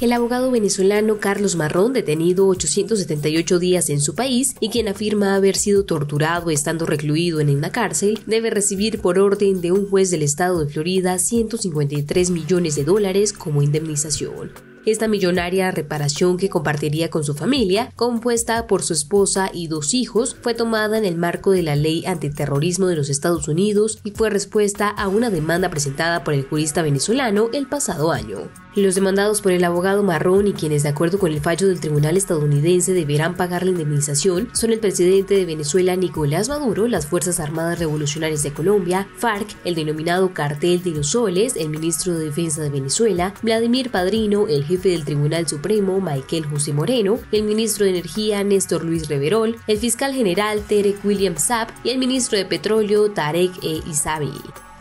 El abogado venezolano Carlos Marrón, detenido 878 días en su país y quien afirma haber sido torturado estando recluido en una cárcel, debe recibir por orden de un juez del estado de Florida 153 millones de dólares como indemnización. Esta millonaria reparación que compartiría con su familia, compuesta por su esposa y dos hijos, fue tomada en el marco de la ley antiterrorismo de los Estados Unidos y fue respuesta a una demanda presentada por el jurista venezolano el pasado año. Los demandados por el abogado marrón y quienes de acuerdo con el fallo del tribunal estadounidense deberán pagar la indemnización son el presidente de Venezuela Nicolás Maduro, las Fuerzas Armadas Revolucionarias de Colombia, FARC, el denominado Cartel de los Soles, el ministro de Defensa de Venezuela, Vladimir Padrino, el jefe del Tribunal Supremo, Michael José Moreno, el ministro de Energía, Néstor Luis Reverol, el fiscal general Terek William Saab y el ministro de Petróleo, Tarek E. Isabi.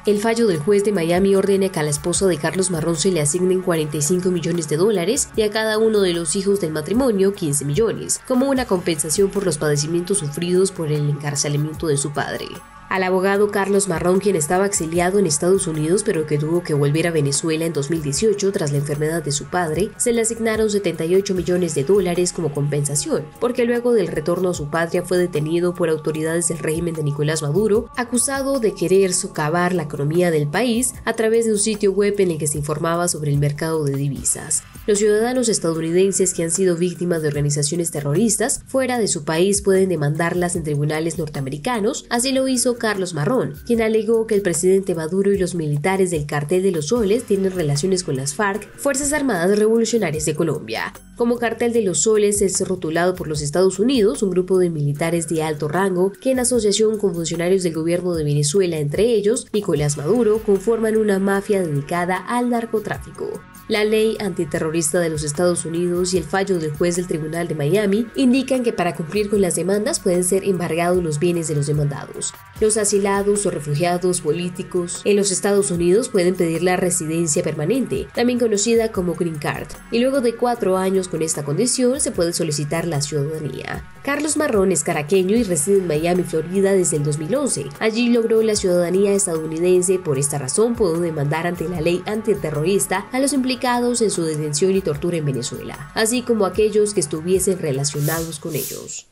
El fallo del juez de Miami ordena que a la esposa de Carlos Marrón se le asignen 45 millones de dólares y a cada uno de los hijos del matrimonio 15 millones, como una compensación por los padecimientos sufridos por el encarcelamiento de su padre. Al abogado Carlos Marrón, quien estaba exiliado en Estados Unidos pero que tuvo que volver a Venezuela en 2018 tras la enfermedad de su padre, se le asignaron 78 millones de dólares como compensación, porque luego del retorno a su patria fue detenido por autoridades del régimen de Nicolás Maduro, acusado de querer socavar la economía del país a través de un sitio web en el que se informaba sobre el mercado de divisas. Los ciudadanos estadounidenses que han sido víctimas de organizaciones terroristas fuera de su país pueden demandarlas en tribunales norteamericanos, así lo hizo Carlos Marrón, quien alegó que el presidente Maduro y los militares del cartel de los soles tienen relaciones con las FARC, Fuerzas Armadas Revolucionarias de Colombia. Como cartel de los soles es rotulado por los Estados Unidos, un grupo de militares de alto rango que en asociación con funcionarios del gobierno de Venezuela, entre ellos Nicolás Maduro, conforman una mafia dedicada al narcotráfico. La ley antiterrorista de los Estados Unidos y el fallo del juez del Tribunal de Miami indican que para cumplir con las demandas pueden ser embargados los bienes de los demandados. Los asilados o refugiados políticos en los Estados Unidos pueden pedir la residencia permanente, también conocida como Green Card, y luego de cuatro años con esta condición se puede solicitar la ciudadanía. Carlos Marrón es caraqueño y reside en Miami, Florida desde el 2011. Allí logró la ciudadanía estadounidense, por esta razón pudo demandar ante la ley antiterrorista a los implicados en su detención y tortura en Venezuela, así como aquellos que estuviesen relacionados con ellos.